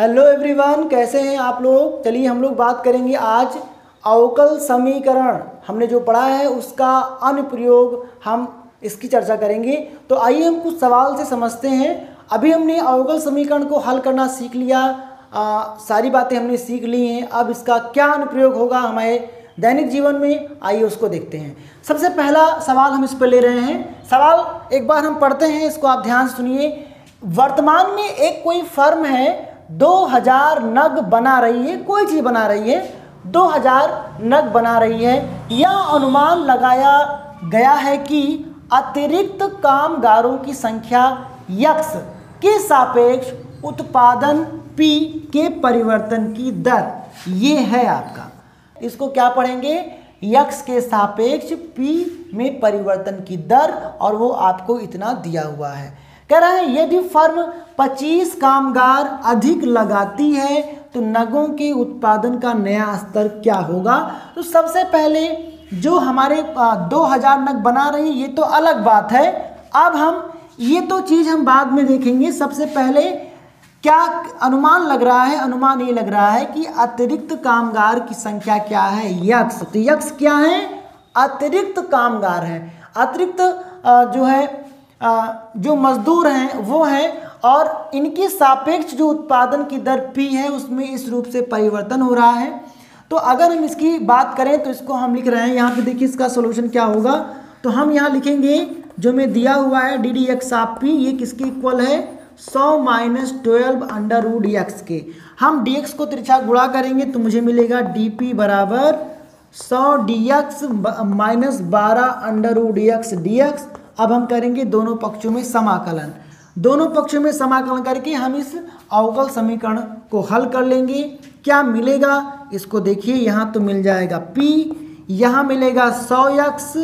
Hello everyone कैसे हैं आप लोग? चलिए हम लोग बात करेंगे आज अवकल समीकरण। हमने जो पढ़ा है उसका अनुप्रयोग हम इसकी चर्चा करेंगे। तो आइए हम कुछ सवाल से समझते हैं। अभी हमने अवकल समीकरण को हल करना सीख लिया। आ, सारी बातें हमने सीख ली हैं। अब इसका क्या अनुप्रयोग होगा हमारे दैनिक जीवन में? आइए उसको देखते हैं। सबसे पहला सवाल हम इस पर ले रहे हैं। सवाल एक बार हम पढ़ते हैं इसको आप ध्यान सुनिए। वर्तमान में एक कोई फर्म है 2000 नग बना रही है, कोई चीज़ बना रही है। 2000 नग बना रही है। यह अनुमान लगाया गया है कि अतिरिक्त कामगारों की संख्या यक्स के सापेक्ष उत्पादन पी के परिवर्तन की दर। ये है आपका। इसको क्या पढ़ेंगे? यक्स के सापेक्ष पी में परिवर्तन की दर, और वो आपको इतना दिया हुआ है। कह रहा है यदि फर्म 25 कामगार अधिक लगाती है तो नगों के उत्पादन का नया स्तर क्या होगा? तो सबसे पहले जो हमारे 2000 नग बना रही ये तो अलग बात है। अब हम, ये तो चीज़ हम बाद में देखेंगे। सबसे पहले क्या अनुमान लग रहा है? अनुमान ये लग रहा है कि अतिरिक्त कामगार की संख्या क्या है? यक्स। तो यक्स क्या है? अतिरिक्त कामगार है। अतिरिक्त जो है जो मजदूर हैं, वो हैं और इनकी सापेक्ष जो उत्पादन की दर पी है, उसमें इस रूप से परिवर्तन हो रहा है। तो अगर हम इसकी बात करें तो इसको हम लिख रहे हैं। यहाँ पे देखिए इसका सोल्यूशन क्या होगा। तो हम यहाँ लिखेंगे, जो मैं दिया हुआ है डी डी एक्स आप पी ये किसके इक्वल है? सौ minus twelve under root X के। हम डी एक्स को तिरछा गुणा करेंगे तो मुझे मिलेगा डी पी बराबर सौ डी एक्स माइनस बारह under root X D X अब हम करेंगे दोनों पक्षों में समाकलन। दोनों पक्षों में समाकलन करके हम इस अवकल समीकरण को हल कर लेंगे। क्या मिलेगा? इसको देखिए, यहाँ तो मिल जाएगा P, यहाँ मिलेगा सौ यक्स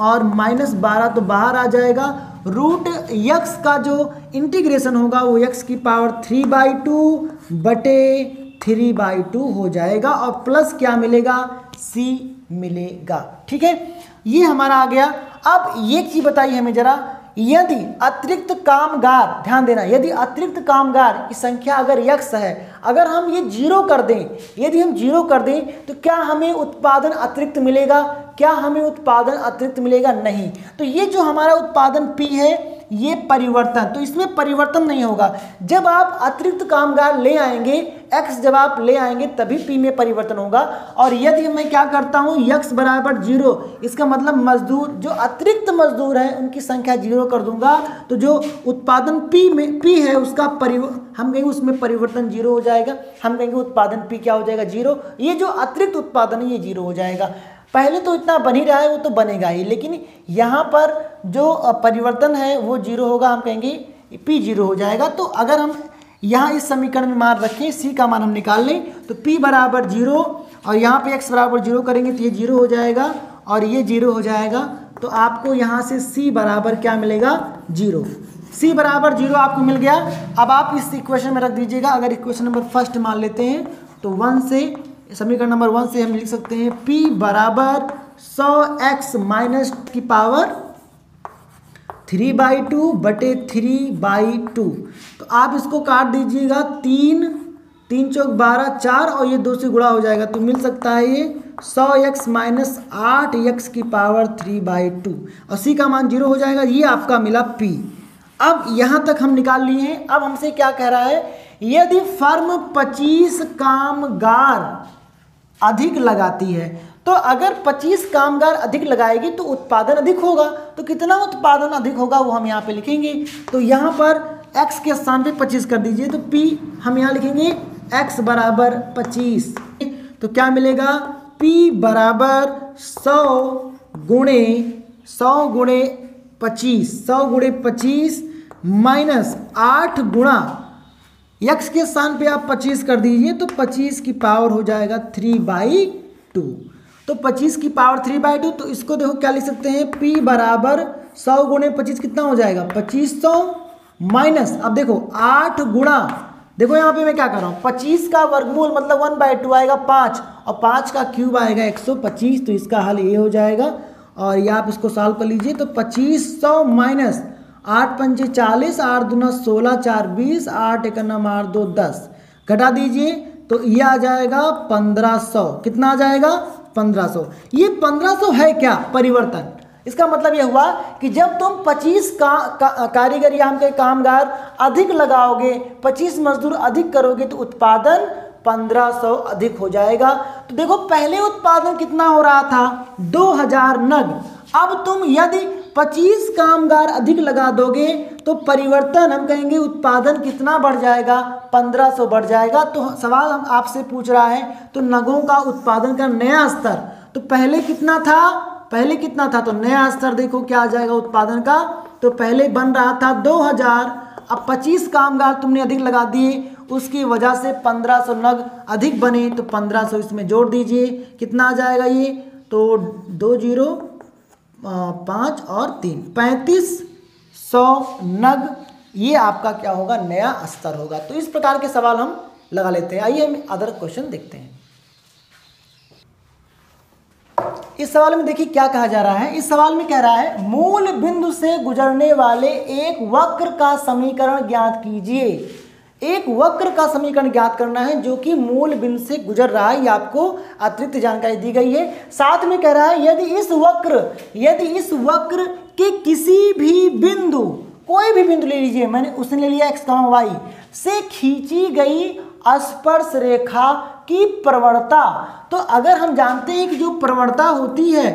और माइनस बारह तो बाहर आ जाएगा। रूट यक्स का जो इंटीग्रेशन होगा, वो यक्स की पावर थ्री बाई टू बटे थ्री बाई टू हो जाएगा और प्लस क्या मिलेगा? सी मिलेगा। ठीक है? ये हमारा आ गया। अब ये चीज़ बताइए हमें जरा। यदि अतिरिक्त कामगार, ध्यान देना, यदि अतिरिक्त कामगार की संख्या अगर यक्स है, अगर हम ये ज़ीरो कर दें, यदि हम ज़ीरो कर दें तो क्या हमें उत्पादन अतिरिक्त मिलेगा? क्या हमें उत्पादन अतिरिक्त मिलेगा? नहीं। तो ये जो हमारा उत्पादन पी है, ये परिवर्तन। तो इसमें परिवर्तन नहीं होगा। जब आप अतिरिक्त कामगार ले आएँगे एक्स जब आप ले आएँगे, तभी पी में परिवर्तन होगा। और यदि मैं क्या करता हूँ यक्स बराबर ज़ीरो, इसका मतलब मजदूर, जो अतिरिक्त मजदूर हैं, उनकी संख्या ज़ीरो कर दूँगा। तो जो उत्पादन पी में पी है, उसका परिव, हम कहेंगे उसमें परिवर्तन ज़ीरो हो जाएगा। हम कहेंगे उत्पादन पी क्या हो जाएगा? ज़ीरो। ये जो अतिरिक्त उत्पादन है, ये ज़ीरो हो जाएगा। पहले तो इतना बन ही रहा है, वो तो बनेगा ही। लेकिन यहाँ पर जो परिवर्तन है, वो ज़ीरो होगा, हम कहेंगे पी ज़ीरो हो जाएगा। तो अगर हम यहाँ इस समीकरण में मान रखें सी का मान हम निकाल लें तो पी बराबर ज़ीरो, और यहाँ पे एक्स बराबर ज़ीरो करेंगे तो ये ज़ीरो हो जाएगा, और ये ज़ीरो हो जाएगा तो आपको यहाँ से सी बराबर क्या मिलेगा? ज़ीरो। सी बराबर ज़ीरो आपको मिल गया। अब आप इस इक्वेशन में रख दीजिएगा। अगर इक्वेशन नंबर फ़र्स्ट मान लेते हैं तो वन से, समीकरण नंबर वन से हम लिख सकते हैं पी बराबर सौ एक्स माइनस की पावर थ्री बाई टू बटे थ्री बाई टू। तो आप इसको काट दीजिएगा, तीन तीन चौक बारह, चार, और ये दो से गुणा हो जाएगा तो मिल सकता है ये सौ एक्स माइनस आठ एक्स की पावर थ्री बाई टू। और सी का मान ज़ीरो हो जाएगा, ये आपका मिला पी। अब यहाँ तक हम निकाल लिए हैं, अब हमसे क्या कह रहा है, यदि फर्म 25 कामगार अधिक लगाती है तो अगर 25 कामगार अधिक लगाएगी तो उत्पादन अधिक होगा। तो कितना उत्पादन अधिक होगा वो हम यहाँ पे लिखेंगे। तो यहाँ पर x के स्थान पे 25 कर दीजिए तो p हम यहाँ लिखेंगे x बराबर 25 तो क्या मिलेगा? p बराबर 100 गुणे, सौ गुणे पच्चीस, सौ गुणे पच्चीस माइनस आठ गुणा यक्स के स्थान पे आप 25 कर दीजिए तो 25 की पावर हो जाएगा थ्री बाई टू तो 25 की पावर थ्री बाई टू तो इसको देखो क्या लिख सकते हैं? P बराबर सौ गुणे पच्चीस कितना हो जाएगा? पच्चीस सौ माइनस अब देखो, आठ गुणा, देखो यहाँ पे मैं क्या कर रहा हूँ? पच्चीस का वर्गमूल मतलब वन बाई टू आएगा पाँच, और पाँच का क्यूब आएगा एक सौ पच्चीस तो इसका हल ये हो जाएगा। और ये आप इसको सॉल्व कर लीजिए तो पच्चीस सौ माइनस आठ पंचे चालीस आठ दूना सोलह चार बीस आठ एक नम आठ दो दस। घटा दीजिए तो ये आ जाएगा 1500 कितना आ जाएगा? 1500 ये 1500 है क्या? परिवर्तन। इसका मतलब यह हुआ कि जब तुम 25 का, का कारीगर या के कामगार अधिक लगाओगे 25 मजदूर अधिक करोगे तो उत्पादन 1500 अधिक हो जाएगा। तो देखो पहले उत्पादन कितना हो रहा था? 2000 नग। अब तुम यदि 25 कामगार अधिक लगा दोगे तो परिवर्तन, हम कहेंगे उत्पादन कितना बढ़ जाएगा? 1500 बढ़ जाएगा। तो सवाल हम आपसे पूछ रहा है तो नगों का उत्पादन का नया स्तर तो पहले कितना था? पहले कितना था? तो नया स्तर देखो क्या आ जाएगा उत्पादन का। तो पहले बन रहा था 2000 अब 25 कामगार तुमने अधिक लगा दिए, उसकी वजह से 1500 नग अधिक बने तो 1500 इसमें जोड़ दीजिए। कितना आ जाएगा ये? तो दो ज़ीरो पाँच और तीन। पैंतीस सौ नग, ये आपका क्या होगा? नया स्तर होगा। तो इस प्रकार के सवाल हम लगा लेते हैं। आइए हम अदर क्वेश्चन देखते हैं। इस सवाल में देखिए क्या कहा जा रहा है। इस सवाल में कह रहा है, मूल बिंदु से गुजरने वाले एक वक्र का समीकरण ज्ञात कीजिए। एक वक्र का समीकरण ज्ञात करना है, जो कि मूल बिंदु से गुजर रहा है। ये आपको अतिरिक्त जानकारी दी गई है। साथ में कह रहा है, यदि इस वक्र, यदि इस वक्र के किसी भी बिंदु, कोई भी बिंदु ले लीजिए, मैंने उसने ले लिया एक्स कमा वाई, से खींची गई स्पर्श रेखा की प्रवणता। तो अगर हम जानते हैं कि जो प्रवणता होती है,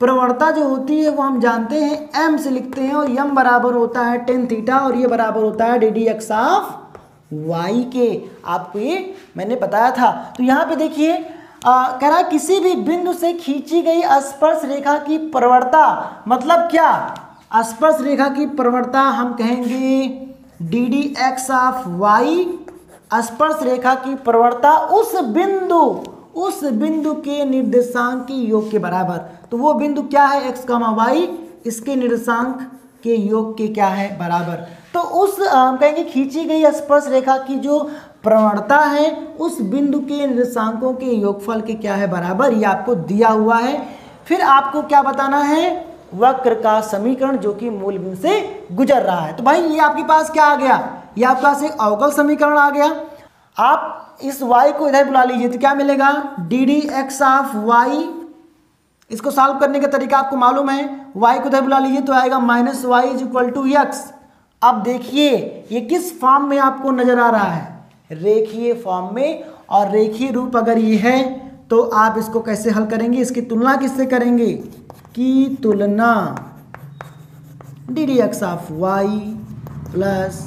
प्रवणता जो होती है, वो हम जानते हैं एम से लिखते हैं और यम बराबर होता है टेन थीटा और ये बराबर होता है D D X of Y के। आपको ये मैंने बताया था। तो यहाँ पे देखिए कह रहा किसी भी बिंदु से खींची गई स्पर्श रेखा की प्रवणता मतलब क्या? स्पर्श रेखा की प्रवणता हम कहेंगे D D X of Y स्पर्श रेखा की प्रवणता उस बिंदु उस बिंदु के निर्देशांक के योग के बराबर। तो वो बिंदु क्या है? एक्स कामा वाई इसके निर्देशांक के योग के क्या है? बराबर। तो उस हम कहेंगे खींची गई स्पर्श रेखा की जो प्रवणता है, उस बिंदु के निर्देशांकों के योगफल के क्या है बराबर? ये आपको दिया हुआ है। फिर आपको क्या बताना है? वक्र का समीकरण जो कि मूल बिंदु से गुजर रहा है। तो भाई, ये आपके पास क्या आ गया? ये आपके पास एक अवकल समीकरण आ गया। आप इस y को इधर बुला लीजिए तो क्या मिलेगा? D D X of Y इसको सॉल्व करने का तरीका आपको मालूम है। y को इधर बुला लीजिए तो आएगा minus Y is equal to X अब देखिए, ये किस फॉर्म में आपको नज़र आ रहा है? रेखीय फॉर्म में, और रेखीय रूप अगर ये है तो आप इसको कैसे हल करेंगे? इसकी तुलना किससे करेंगे? की तुलना D D X of Y plus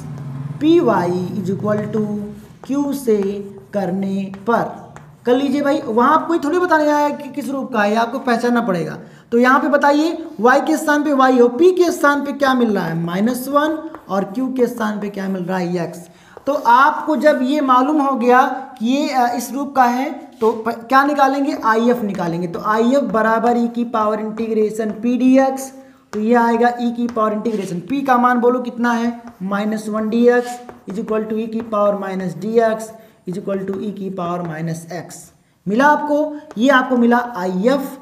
P Y is equal to Q से करने पर। कर लीजिए भाई, वहाँ आपको थोड़ी बताने आया कि किस रूप का है आपको पहचानना पड़ेगा। तो यहाँ पे बताइए, y के स्थान पे y हो p के स्थान पे क्या मिल रहा है? माइनस वन और q के स्थान पे क्या मिल रहा है? X. तो आपको जब ये मालूम हो गया कि ये इस रूप का है तो क्या निकालेंगे? आई एफ़ निकालेंगे। तो आई एफ़ बराबर ई की power integration P D X तो ये आएगा ई की पावर इंटीग्रेशन पी का मान बोलो कितना है? Minus one D X is equal to E की power minus D X is equal to E की पावर माइनस एक्स मिला आपको? ये आपको मिला आई एफ़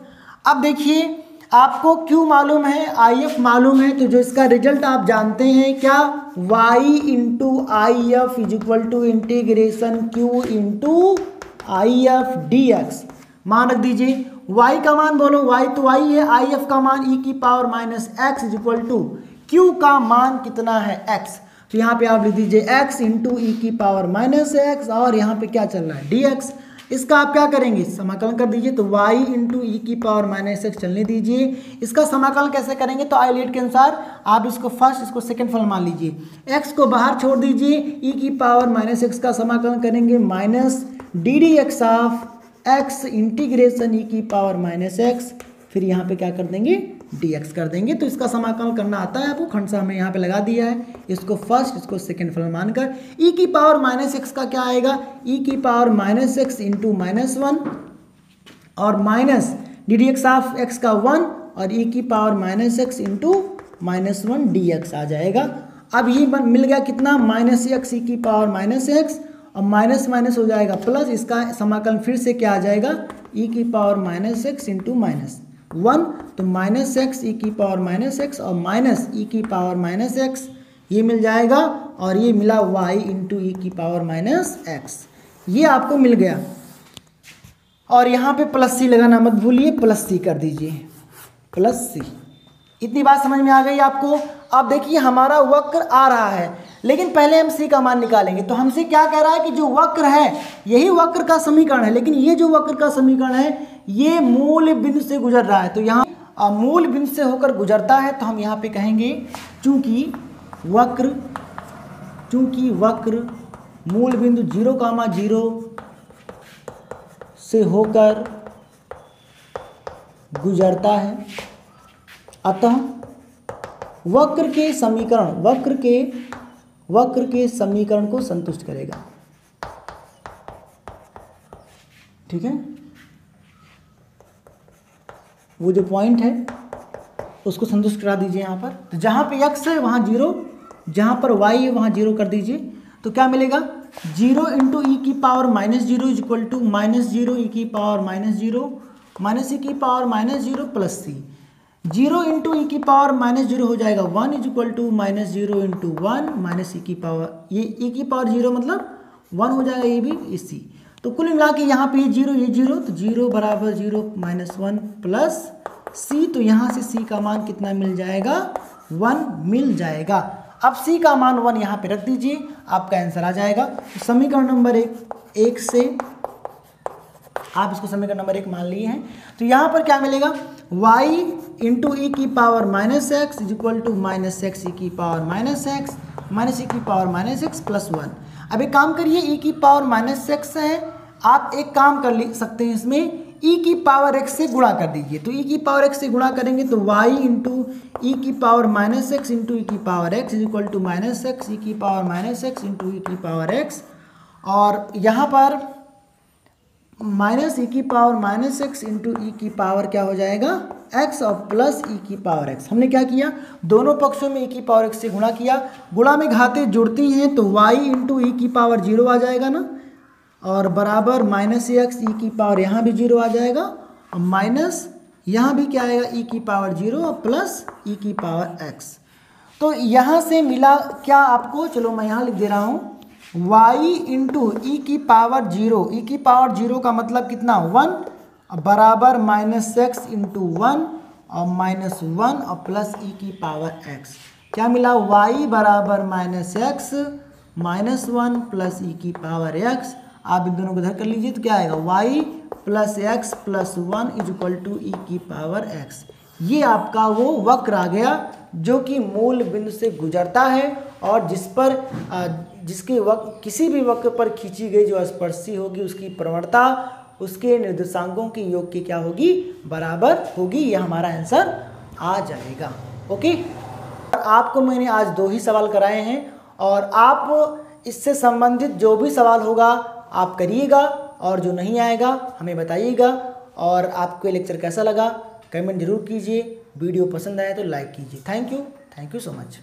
अब देखिए आपको क्यू मालूम है? आई एफ़ मालूम है तो जो इसका रिज़ल्ट आप जानते हैं, क्या? Y into I F is equal to integration Q into I F D X मान रख दीजिए, y का मान बोलो, y तो y है आई एफ़ का मान e की power minus X is equal to Q का मान कितना है? X. तो यहाँ पे आप लिख दीजिए x इंटू ई की पावर माइनस एक्स और यहाँ पे क्या चल रहा है? डी एक्स इसका आप क्या करेंगे? समाकलन कर दीजिए तो y इंटू ई की पावर माइनस एक्स चलने दीजिए। इसका समाकलन कैसे करेंगे? तो आई लेट के अनुसार आप इसको फ़र्स्ट इसको सेकंड फल मान लीजिए। x को बाहर छोड़ दीजिए e की पावर माइनस एक्स का समाकलन करेंगे minus D D X of X integration E की पावर माइनस एक्स फिर यहाँ पे क्या कर देंगे? Dx कर देंगे तो इसका समाकलन करना आता है आपको खंड हमने यहाँ पे लगा दिया है। इसको फ़र्स्ट इसको सेकेंड फल मानकर e की पावर माइनस एक्स का क्या आएगा? e की power minus X into minus one और minus D D X of X का वन और e की power minus X into minus one D X आ जाएगा। अब ये मिल गया कितना? माइनस एक्स ई की पावर माइनस एक्स और माइनस माइनस हो जाएगा प्लस इसका समाकलन फिर से क्या आ जाएगा? ई की power minus X into minus one तो माइनस एक्स ई की पावर माइनस एक्स और माइनस ई की पावर माइनस एक्स ये मिल जाएगा और ये मिला वाई इंटू ई की पावर माइनस एक्स ये आपको मिल गया। और यहाँ पे प्लस सी लगाना मत भूलिए प्लस सी कर दीजिए। प्लस सी इतनी बात समझ में आ गई आपको? अब देखिए, हमारा वक्र आ रहा है, लेकिन पहले हम सी का मान निकालेंगे। तो हमसे क्या कह रहा है कि जो वक्र है, यही वक्र का समीकरण है, लेकिन ये जो वक्र का समीकरण है ये मूल बिंदु से गुजर रहा है। तो यहाँ मूल बिंदु से होकर गुजरता है तो हम यहाँ पे कहेंगे, चूँकि वक्र चूँकि वक्र मूल बिंदु ज़ीरो कामा ज़ीरो से होकर गुजरता है। अतः वक्र के समीकरण, वक्र के वक्र के समीकरण को संतुष्ट करेगा। ठीक है? वो जो पॉइंट है, उसको संतुष्ट करा दीजिए यहाँ पर। तो जहाँ पे x है, वहाँ ज़ीरो जहाँ पर y है, वहाँ ज़ीरो कर दीजिए। तो क्या मिलेगा? ज़ीरो इंटू ई की power minus zero is equal to minus zero E की power minus zero minus E की power minus zero plus C zero into E की पावर माइनस ज़ीरो हो जाएगा। One is equal to minus zero into one minus E की power ये ई की power zero मतलब one हो जाएगा ये भी, इसी तो कुल मिला के यहाँ पे ज़ीरो, ये ज़ीरो तो ज़ीरो बराबर zero minus one plus C तो यहाँ से सी का मान कितना मिल जाएगा? वन मिल जाएगा। अब सी का मान वन यहाँ पे रख दीजिए, आपका आंसर आ जाएगा। तो समीकरण नंबर एक एक से आप इसको समीकरण नंबर एक मान लिए हैं। तो यहाँ पर क्या मिलेगा? Y इंटू ई की power minus X is equal to minus X E की power minus X minus E की power minus X plus one अब एक काम करिए ई की पावर माइनस एक्स है आप एक काम कर ले सकते हैं इसमें ई की पावर एक्स से गुणा कर दीजिए तो ई की पावर एक्स से गुणा करेंगे तो वाई इंटू ई की power minus x into e की power x is equal to minus x e की power minus x into e की पावर एक्स और यहाँ पर माइनस ई की power minus x into e की पावर क्या हो जाएगा एक्स और प्लस ई की पावर एक्स हमने क्या किया दोनों पक्षों में ई की पावर एक्स से गुणा किया गुणा में घाते जुड़ती हैं तो वाई इंटू ई की पावर ज़ीरो आ जाएगा ना और बराबर माइनस एक्स ई की पावर यहाँ भी ज़ीरो आ जाएगा और माइनस यहाँ भी क्या आएगा? ई की पावर ज़ीरो और प्लस ई की पावर एक्स तो यहाँ से मिला क्या आपको? चलो मैं यहाँ लिख दे रहा हूँ। वाई इंटू ई की पावर ज़ीरो। ई की पावर ज़ीरो का मतलब कितना? वन। बराबर माइनस एक्स इंटू वन और माइनस वन और प्लस ई की पावर एक्स क्या मिला? वाई बराबर minus x minus one plus e की पावर एक्स आप इन दोनों को इधर कर लीजिए तो क्या आएगा? Y plus x plus one is equal to e की पावर एक्स ये आपका वो वक्र आ गया जो कि मूल बिंदु से गुजरता है और जिस पर जिसके वक्त किसी भी वक्र पर खींची गई जो स्पर्शी होगी, उसकी प्रवणता, उसके निर्देशांकों की योग की क्या होगी? बराबर होगी। ये हमारा आंसर आ जाएगा। ओके और आपको मैंने आज दो ही सवाल कराए हैं और आप इससे संबंधित जो भी सवाल होगा आप करिएगा और जो नहीं आएगा, हमें बताइएगा। और आपको लेक्चर कैसा लगा कमेंट ज़रूर कीजिए। वीडियो पसंद आए तो लाइक कीजिए। Thank you thank you so much